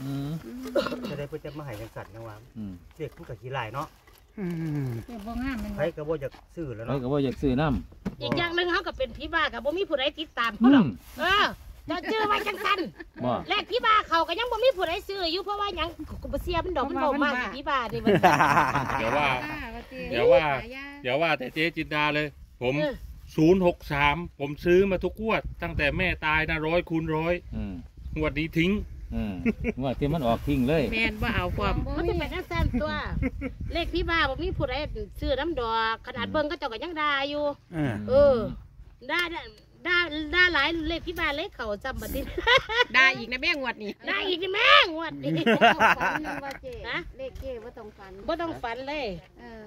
อืมจะได้เพื่อจะมาให้จังสันนะว่าอืมเรียกมันก็ขี้ลายเนาะอืมคือบ่งามแมันใครก็บ่อยากซื้อแล้วไปเนาะก็บ่อยากซื้อน้ำอีกอย่างหนึ่งเขาก็เป็นพี่บ้ากับบ่มีผู้ใดติดตามอืเขาหรอกมเออจะเจอไว้จังสันบ่แรกพี่บ้าเขาก็ยังบ่มีผู้ใดซื้ออยู่เพราะว่าหยังกูบ่เสียมันดอกมันบ่มากพี่บ้านี่มันเดี๋ยวว่า เดี๋เดี๋ยยววว่าว่า เดี๋ยวว่าแต่เจ๊จินดาเลย ผม เออศูนย์หกสามผมซื้อมาทุกงวด ตั้งแต่แม่ตายนะร้อยคูณร้อยอืมงวดนี้ทิ้ง อืมว่าที่มันออกทิ้งเลย แม่นว่าเอาความมันจะเป็นจังซั่นตัว เลขพี่บ้าบ่มีผู้ใดซื้อน้ำดอก ขนาดเบิ่งก็เจ้าก็ยังด่าอยู่เออเออด่าด่าด่าด่าหลายเลขพี่บ้าเลขเขาจำบัดนี้ ได้อีกนะแม่งวดนี้ด่าอีกนี่แม่งวดนี้ ฝันนึงว่าเจ๊นะเลขเจ๊ว่าต้องฝันบ่ต้องฝันเลย เออ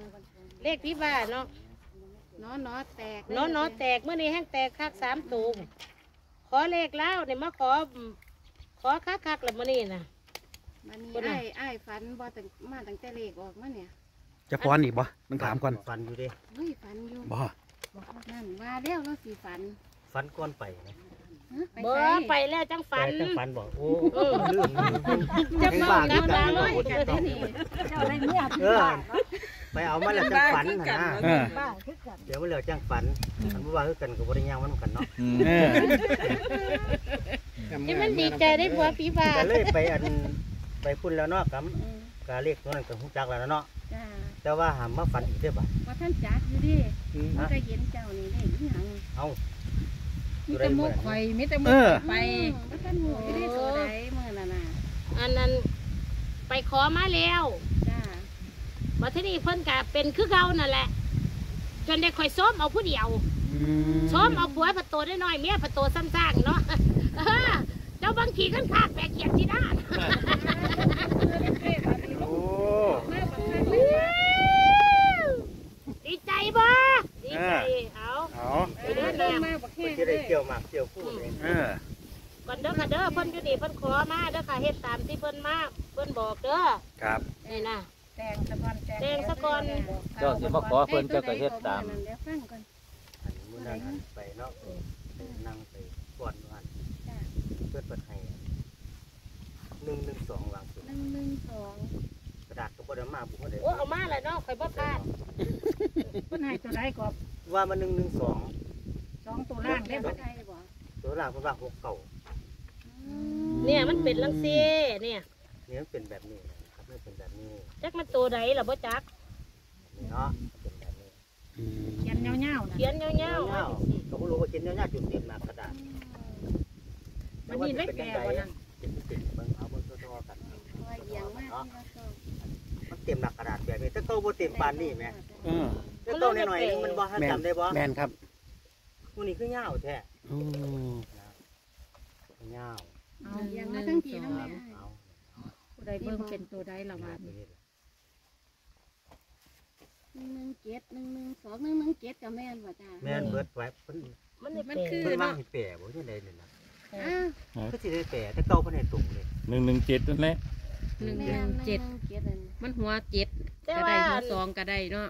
เลขพี่บ้าเนาะน้อน้อแตกน้อน้อแตกเมื่อนี้แห้งแตกคักสามตูมขอเลขแล้วเนี่ยมาขอ ขอคักคักๆแล้วมื่อนี้นะมันนี่คนน่ะไอ้ไอ้ายฝันบ่ตั้งมาตั้งแต่เลขออกมาเนี่ยจะฟ้อนอีกบ่ต้องถามก่อนฟันอยู่เด้เฮ้ยฝันอยู่บ่นั่นว่าแล้วเราสิฝันฟันก้อนไปนะฮะบ่ไสไปแล้วจังฝัน แต่จังฟันบอกโอ้เออ ลืมลืมจะเมากับลาเลยเออไปเอามาแล้วจังฝันหั่นนะเออเดี๋ยวมันแล้วจังฝันอันบ่ว่าคือกันก็บ่ได้ย่างมันกันเนาะอืมเออ ที่มันดีใจได้ผัวพี่บ้าก็เลยไปอันไปพุ่นแล้วเนาะกับกาเลขตัวนั้นก็ฮู้จักแล้วเนาะจ้าแต่ว่าหามมาฝันอีกเด้อบัดว่าท่านจักอยู่ดิมันก็เห็นเจ้านี่เลขอีหยังเอ้ามีแต่หมุกข่อยมีแต่หมุเอกอไปว่าท่านหูอยู่ดิตัวใดมื้อนั่นน่ะอันนั้นไปขอมาแล้วจ้ามาที่นี่เพิ่นกะเป็นคือเก่านั่นแหละ จนได้คอยซ้อมเอาผู้เดียวชมเอาผัวประตูได้น้อยเมียประตูซ้ำๆเนาะเออ เจ้าบางทีกันคากแปลกเขียนที่ด้านโอ้ดีใจบ่ดีใจเอาเอาไปเด้อแม่มาบักแห้เพิ่นงจะได้เกี่ยวหมากเกี่ยวคู่เลยเออก่อนเด้อค่ะเด้อเพิ่นอยู่นี่เพิ่นขอมาเด้อค่ะเฮ็ดตามที่เพิ่นมาเพิ่นบอกเด้อครับนี่นะแตงสะกอนแตงสะกอนเจ้าสิมาขอเพิ่นเจ้าก็เฮ็ดตามเดี๋ยวฟังก่อนอันมื้อนั้นไปเนาะนั่งไปก่อน พื่อนเปิดให้หนึ่งหนึ่งสองวางสิหนึ่งหนึ่งสองกระดาษก็บ่ได้มาบุกบ่ได้โอ้เอามาแล้วเนาะข่อยบ่พลาดเพิ่นให้ตัวใดก็ว่ามันหนึ่งหนึ่งสองสองตัวล่างได้ได้บ่บ่ได้บ่ตัวล่างเพิ่นว่าหกเก่าเนี่ยมันเป็นลังซีเนี่ยนี่มันเป็นแบบนี้นะครับไม่เป็นแบบนี้จักมันตัวใดล่ะบ่จักนี่เนาะเป็นแบบนี้อืมเขียนยาวๆนะเขียนยาวๆไว้สิก็บ่รู้ว่าเขียนยาวๆจุดเด่นมากระดาษมั นนี่ได้แก่กว่านั้นเป็นเป็นเบิ่งเอาเบิ่งตัวๆกันว่าเอียงมากที่ว่าเก่ามันเต็มหนักกระดาษแบบนี้แต่เก่าบ่เต็มปานนี้แหมเออแต่เก่าหน่อยๆนึงมันบ่ทันแมนจำได้บ่แมนครับมื้อนี้คือยาวแท้โอ้นะยาวเอาเอียงหมานึ่ทั้งงทีสอน้ำงแม่เอาผู้ใดเบิ่งเป็นตัวใดละวันหนึ่งหนึ่งเจ็ดหนึ่งหนึ่งสองหนึ่งหนึ่งเจ็ดกับแม่นบ่จ้าแม่นเบิดไว้เพิ่นมันได้มันแปลคือเพิ่นว่าเนาะให้แปะบ่จังได๋นี่นะอ้าว ก็สิได้แปะแต่เก่าเพิ่นให้ตรงเลยหนึ่งหนึ่งเจ็ดนั่นแหละหนึ่งหแม่นึ่นงเจ็ดหนึ่งเจ็ดอันมันหัวเจ็ดแต่ก็ว่าได้หัวสองก็ได้เนาะ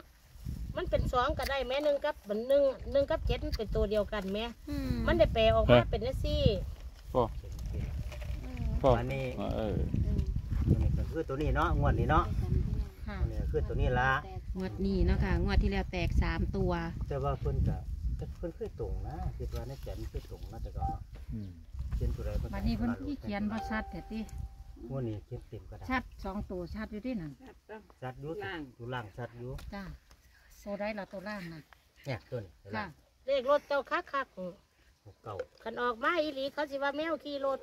มันเป็นสองก็ได้แม่หนึ่งกับหนึ่งหนึ่งกับเจ็ดมันเป็นตัวเดียวกันแม่อืมมันได้แปลออกมาเป็นจังซี่พ่อพ่ออันนี้เอออันนี้ก็คือตัวนี้เนาะงวดนี้เนาะค่ะอันนี้ก็คือตัวนี้ละงวดนี้เนาะค่ะงวดที่แล้วแตกสามตัว แต่ว่าเพิ่นก็แต่ เพิ่นเคยตรงนะคิดว่าในแก่นเคยตรงนะแต่ก็อืมเขียนตัวใดบัดนี้เพิ่นที่เขียนบ่ชัดแต่ติงวดนี้เขียนเต็มกระดาษชัดสองตัวชัดอยู่ที่นั่นชัดอยู่อยู่ล่างชัดอยู่จ้าตัวใดละตัวล่างน่ะเนี่ยตัวนี้ตัวค่ะล่างเลขรถเจ้าคักคักหกเก่าขันออกมาอีหลีเขาสิว่าแมวขี่รถ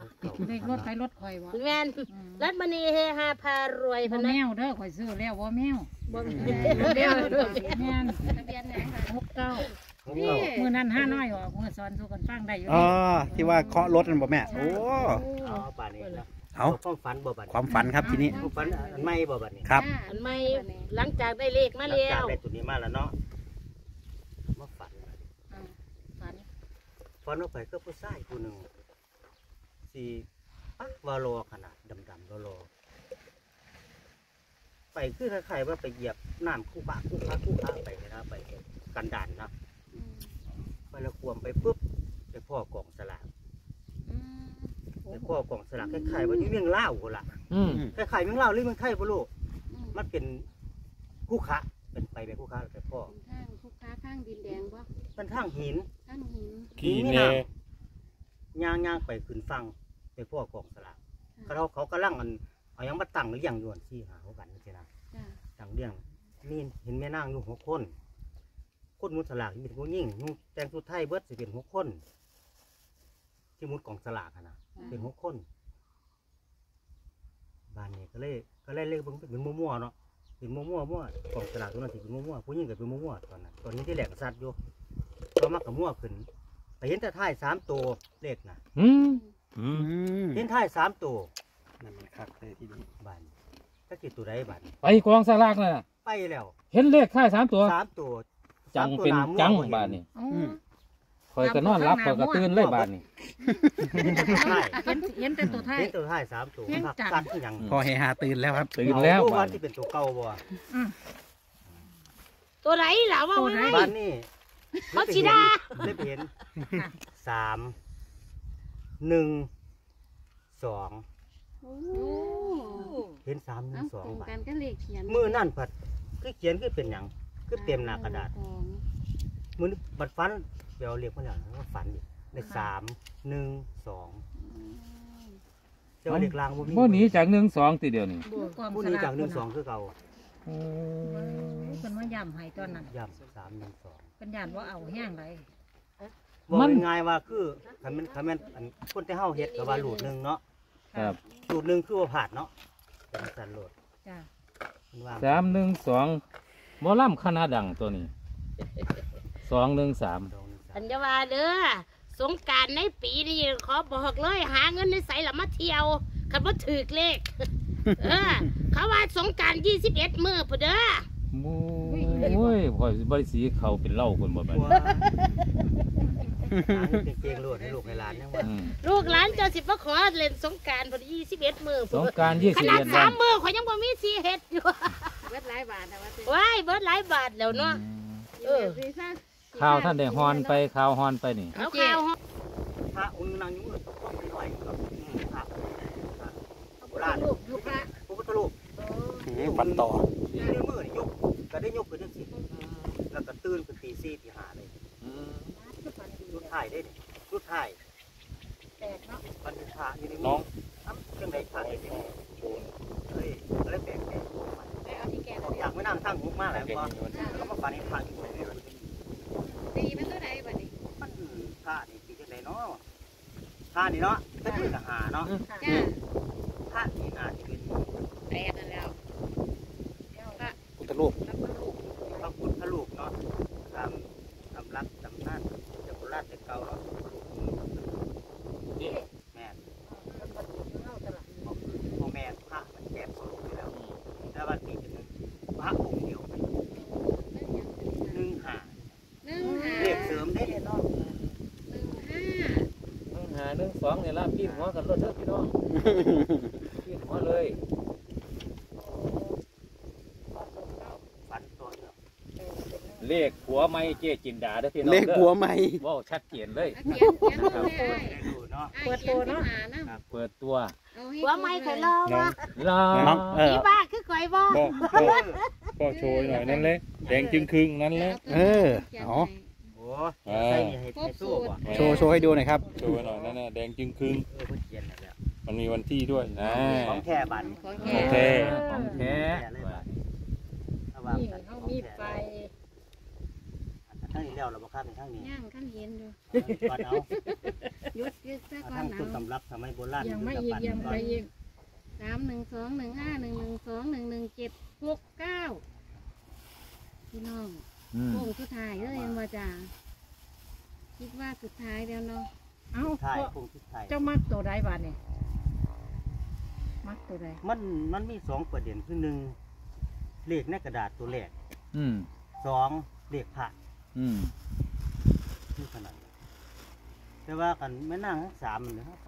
หกเก่าเลขรถไปรถข่อยวะแมนรัดมณีเฮฮาพารวยพบ่นัแมกวเด้อข่อยซื้อแล้วบ่แมว บ่แมวแม่นทะเบียนไหนคะหกเก้าหกเก่ามือนั้นห้าน้อยออกมือสอนสู้กันฟังได้อยู่อ๋อที่ว่าเคาะรถนั่นบ่แม่ โอ้ เอาป่านนี้เอาความฝันบ่บัดความฝันครับทีนี้ความฝันอันใหม่บ่บัดนี้ครับ อันไม่หลังจากได้เลขมาลังแล้จากได้ตัวนี้มาแล้วเนาะมาฝันบัดนี้อ่าฝันฝันว่าไปก็ผู้ชายผู้หนึ่งสิปักวารอขนาดดำๆรอๆ ไปคือคล้ายๆว่าไปเหยียบน้ำคู่ปากคู่ค้าคู่ค้าไปนะไปกันดานนะไปและควมไปปุ๊บไปพ่อกล่องสลากอืมไปพ่อกล่องสลากคล้ายๆว่าอยู่เมืองลาวพุ่นล่ะอืมคล้ายๆเมืองลาวหรือเมืองไทยบ่รู้อืมมันเป็นคู่ค้าเป็นไปแบบคู่ค้าไปพ่อทางคุกค้าข้างดินแดงบ่มันทางหินข้างหินขี่นี่แน่น่ะย่างย่างไปขึ้นฟังไปพ่อกล่องสลากเขาเขากำลังอัน เอาหยังมาตั้งหรือยังอยู่อันซี่หาเขากันจังซี่นะจ้าตั้งเรื่องมีเห็นแม่นางอยู่หกคนคนมุดสลากมีผู้หญิงนุ่งแต่งชุดไทยเบิดสิเป็นหกคน ที่มุดกล่องสลากอะนะเป็นหกคนบ้านนี้ก็เลยก็เลยเรียกเบิ่งเป็นมั่วๆเนาะเป็นมั่วๆมั่วกล่องสลากตัวนั้นสิเป็นมั่วๆผู้หญิงก็เป็นมั่วๆตอนนั้นตอนนี้ที่แหลกสัตว์อยู่ก็มักกับมั่วขึ้นไปเห็นแต่ท้ายสามตัวเลขนะอืมอืมเห็นท้ายสามตัว นั่นมันคักเลยทีนี้บ้านถ้ากิดตัวใดบ้านไปกองสลากน่ะไปแล้วเห็นเลขค่ายสามตัว สามตัวจังสามตัวเป็นหามั่วจังบ่เห็บาทนี่อ๋อคอยก็นอนรับคอยก็ตื่นเลยบาทนี่เห็นแต่ตัวท้ายเห็นเห็นแต่ตัวไทย เห็นตัวท้ายสามตัวเห็นคักจัง คักคือหยังพอเฮฮาตื่นแล้วครับ ตื่นแล้วเอาบาว่าทที่เป็นตัวเก่าบ่ตัวไหนล่ะว่าตัวไว้ไหน บ้านนี่เขาสิดาได้เห็นสามหนึ่งสองโอ้ เห็นสามหนึ่เอางสองตรงบากัทนก็เลขเขียนมือนั่นผัดคือเขียนคือเป็นหยังคือเต็มหน้ากระดาษสองมือนี้บัดฟันเดี๋ยวเรียกมาแล้วว่าฝันอีกได้สามหนึ่งสองอืมเจ้าเรียกลางบ่มีบ่หนีจากหนึ่งสองทีเดียวนี่กองผู้สนี้ลากจากหนึ่งสองคือเก่าเป็นว่าย่ำให้ตอนนั้นย่ำสามหนึ่งสองเป็นย่านว่าเอาแห้งไรบอกง่ายๆว่าคือคันแมันคันแมันอันคนที่เฮาเฮ็ดก็ว่าหลุดหนึ่งเนาะ ครับหลุดหนึ่งคือว่าผ่านเนาะเป็นสันโหลดจ้ามันว่าสามหนึ่งสองหมอล่ำคณะดังตัวนี้สองหนึ่งสามสองหนึ่งสาอัมนจะว่าเด้อสงกรารในปีนี้ขอบอกเลยหาเงินในใสละมาเที่ยวคันว่าถือเลข เออ เขาว่าสงกรารยี่สิบเอ็ดมือพอเด้อโอ้ยคอยบริสีเขาเป็นเหล่าคนบ่บัดกลัวหา เงินเก่งๆโหลดให้ลูกให้หลานยังว่าอืมลูกหลานเจ้าสิมาขอเล่นสงกรารพอดียี่สิบเอ็ดมือสงกรารยี่ขสิบนาดเอ็ดสาวันมมือข่อยยังบ่มีสีเฮ็ดอยู่ เบิดหลายบาทนะว่าสิว้ายเบิดหลายบาทแล้วเนาะ เออ สิซ่าข้าวท่านได้ฮอนไปข้าวฮอนไปนี่ เอาข้าวพระองค์นางอยู่มือต้องไปหน่อยครับอืมพระพระโบราณลูกลูกละพระพุทธรูปฟันต่อนี่ในมือนี่ยกก็ได้ยกขึ้นจังซี่แล้วก็ตื่นขึ้นตีสี่ตีห้าเลย ชุดไทายได้นี่ชุดไทายแตกเนาะมันเป็นพระอยู่ในมืน้องอ้ำจังไดพระอยู่ในมือเฮ้ยก็เลยแปลกแปลกไปเอาที่แกออกจากไม่นั่งตั้งหุกมาแล้วก็แล้วก็มาฝันในพระอยู่ในมือตีมันตัวใดบัดนี้มันพระนี่ปีจังไดเนาะพระนี่เนาะเป็นมือกับหาเนาะจ้าพระนี่อาจจะเป็นแปดนั่นแล้วพุทธรูปพระพุทธรูปเนาะตามตำรับตำนานจะโบราณแต่เก่าเนาะแม่นพ่อแม่พระมันแก่สรุปไปแล้วแต่ว่าปีจะนึงพระองค์เดียวไปหนึ่งหา หนึ่งห้า เรียกเสริมได้เนาะ หนึ่งห้า หนึ่งหาหนึ่งสองเนี่ยละพี่ หัวกันรถเถอะพี่น้องพี่หัวเลยฝันตัวเนาะเลขผัวไม่เจ๊จินดาเด้อพี่น้องเลขหัวเด้อใหม่เว้าชัดเจนเลยเอาเขียนเขียนลงเลย ได้ดูเนาะ เปิดตัวเนาะนะเปิดตัวเอาให้หัวไม่ข่อยรอว่าลาน้องเออพี่บ้าคือข่อยบ่บอกบอกบอกโชยหน่อยนั่นเลยแดงจึงครึ่งนั่นแหละ เออเอา โอ้ใส่ให้ให้สู้บ่โชว์โชว์ให้ดูหน่อยครับ โชยหน่อยนั่นแหละแดงจึงครึ่งเออเพิ่นเขียนนั่นแหละมันมีวันที่ด้วยนะ ของแท้บัดของโอแกเคของแท้ เลยบัดเอาวางนี่เขามีไฟทั้งนี้แล้วเราบ่ครับในทั้งนี้ย่างขั้นเห็นอยู่ก่อนเอาหยุดยึดซะก่อทั้งหนาต้นตำรับสมัยโบราณยังไม่อีกยังไปอีกสามหนึ่งสองหนึ่งห้าหนึ่งหนึ่งสองหนึ่งหนึ่งเจ็ดหกเก้าพี่น้องอืม โค้งสุดท้ายเลยยังมาจ้า คิดว่าสุดท้ายแล้วเนาะเอ้าไทยคงทุกไทยเจ้ามักตัวใดบาดนี่มักตัวใดมันมันมีสองประเด็นคือหนึ่งเลขในกระดาษตัวแรกอืมสองเลขพระอืมนี่ขนาดนั้นแต่ว่ากันแม่นางทั้งสามเลยครับ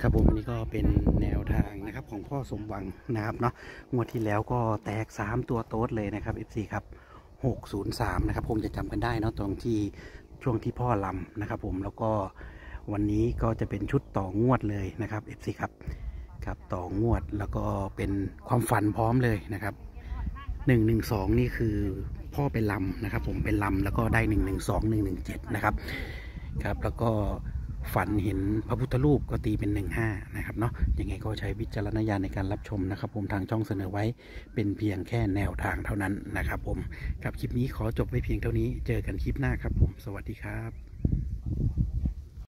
ครับผมอันนี้ก็เป็นแนวทางนะครับของพ่อสมหวังนะครับเนาะงวดที่แล้วก็แตก 3 ตัวโต๊ดเลยนะครับ FC ครับ 603 นะครับ คงจะจำกันได้เนาะตรงที่ ช่วงที่พ่อลำนะครับ ผมแล้วก็วันนี้ก็จะเป็นชุดต่องวดเลยนะครับ FC ครับครับต่องวดแล้วก็เป็นความฝันพร้อมเลยนะครับหนึ่งหนึ่งสองนี่คือพ่อเป็นลำนะครับ ผมเป็นลำแล้วก็ได้หนึ่งหนึ่งสองหนึ่งหนึ่งเจ็ดนะครับครับ แล้วก็ ฝันเห็นพระพุทธรูปก็ตีเป็นหนึ่งห้านะครับเนาะยังไงก็ใช้วิจารณญาณในการรับชมนะครับ ผมทางช่องเสนอไว้เป็นเพียงแค่แนวทางเท่านั้นนะครับ ผมกับคลิปนี้ขอจบไว้เพียงเท่านี้เจอกันคลิปหน้าครับ ผมสวัสดีครับ